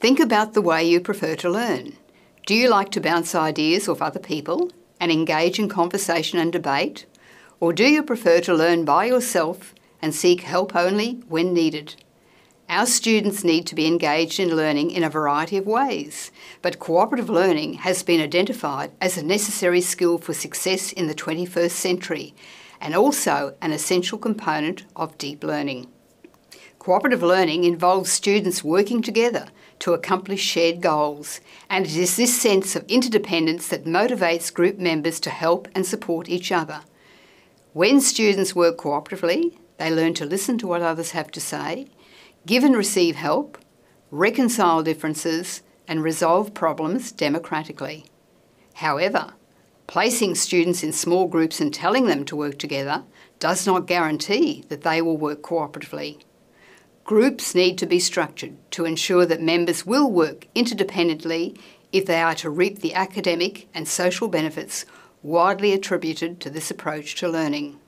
Think about the way you prefer to learn. Do you like to bounce ideas off other people and engage in conversation and debate? Or do you prefer to learn by yourself and seek help only when needed? Our students need to be engaged in learning in a variety of ways, but cooperative learning has been identified as a necessary skill for success in the 21st century and also an essential component of deep learning. Cooperative learning involves students working together to accomplish shared goals, and it is this sense of interdependence that motivates group members to help and support each other. When students work cooperatively, they learn to listen to what others have to say give and receive help, reconcile differences, and resolve problems democratically. However, placing students in small groups and telling them to work together does not guarantee that they will work cooperatively. Groups need to be structured to ensure that members will work interdependently if they are to reap the academic and social benefits widely attributed to this approach to learning.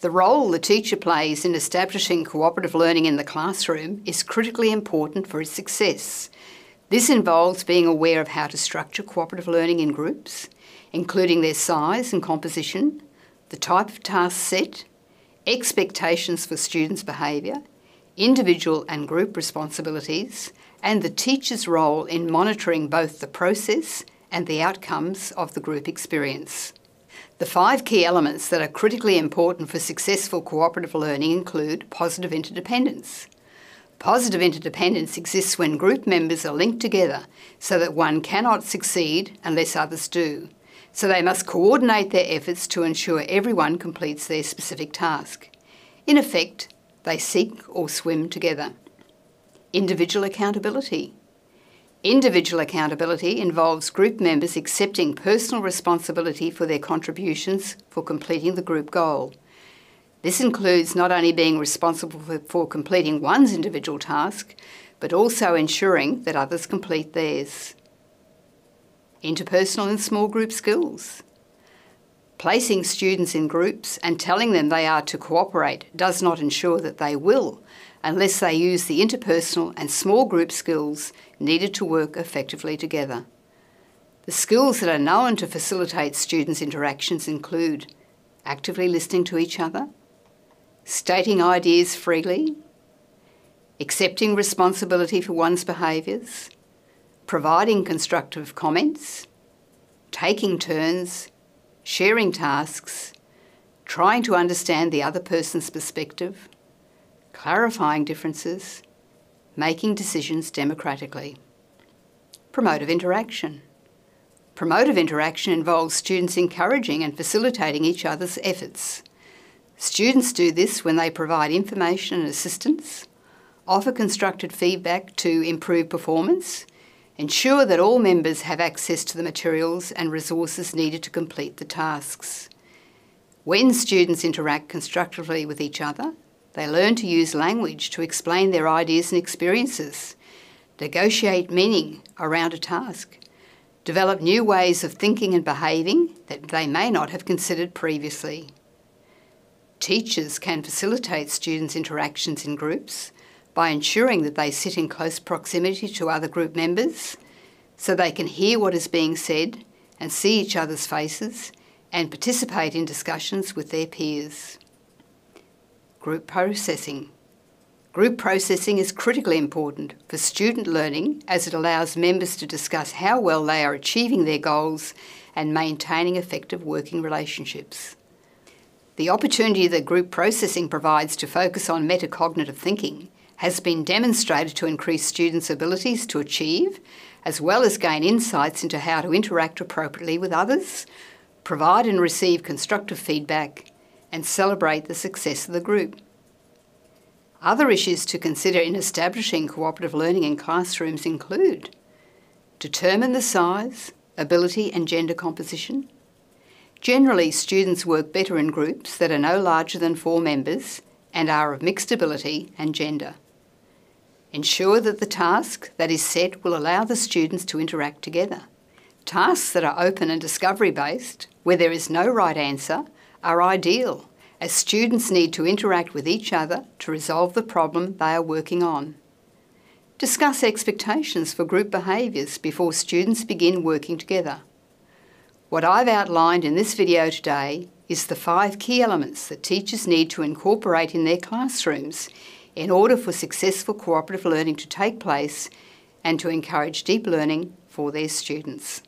The role the teacher plays in establishing cooperative learning in the classroom is critically important for its success. This involves being aware of how to structure cooperative learning in groups, including their size and composition, the type of task set, expectations for students' behaviour, individual and group responsibilities, and the teacher's role in monitoring both the process and the outcomes of the group experience. The five key elements that are critically important for successful cooperative learning include positive interdependence. Positive interdependence exists when group members are linked together so that one cannot succeed unless others do. So they must coordinate their efforts to ensure everyone completes their specific task. In effect, they sink or swim together. Individual accountability. Individual accountability involves group members accepting personal responsibility for their contributions for completing the group goal. This includes not only being responsible for, for, completing one's individual task, but also ensuring that others complete theirs. Interpersonal and small group skills. Placing students in groups and telling them they are to cooperate does not ensure that they will, unless they use the interpersonal and small group skills needed to work effectively together. The skills that are known to facilitate students' interactions include actively listening to each other, stating ideas freely, accepting responsibility for one's behaviours, providing constructive comments, taking turns, sharing tasks, trying to understand the other person's perspective, clarifying differences, making decisions democratically. Promotive interaction. Promotive interaction involves students encouraging and facilitating each other's efforts. Students do this when they provide information and assistance, offer constructive feedback to improve performance, ensure that all members have access to the materials and resources needed to complete the tasks. When students interact constructively with each other, they learn to use language to explain their ideas and experiences, negotiate meaning around a task, develop new ways of thinking and behaving that they may not have considered previously. Teachers can facilitate students' interactions in groups by ensuring that they sit in close proximity to other group members so they can hear what is being said and see each other's faces and participate in discussions with their peers. Group processing. Group processing is critically important for student learning as it allows members to discuss how well they are achieving their goals and maintaining effective working relationships. The opportunity that group processing provides to focus on metacognitive thinking has been demonstrated to increase students' abilities to achieve, as well as gain insights into how to interact appropriately with others, provide and receive constructive feedback, and celebrate the success of the group. Other issues to consider in establishing cooperative learning in classrooms include determine the size, ability and gender composition. Generally, students work better in groups that are no larger than four members and are of mixed ability and gender. Ensure that the task that is set will allow the students to interact together. Tasks that are open and discovery based, where there is no right answer, are ideal, as students need to interact with each other to resolve the problem they are working on. Discuss expectations for group behaviours before students begin working together. What I've outlined in this video today is the five key elements that teachers need to incorporate in their classrooms in order for successful cooperative learning to take place and to encourage deep learning for their students.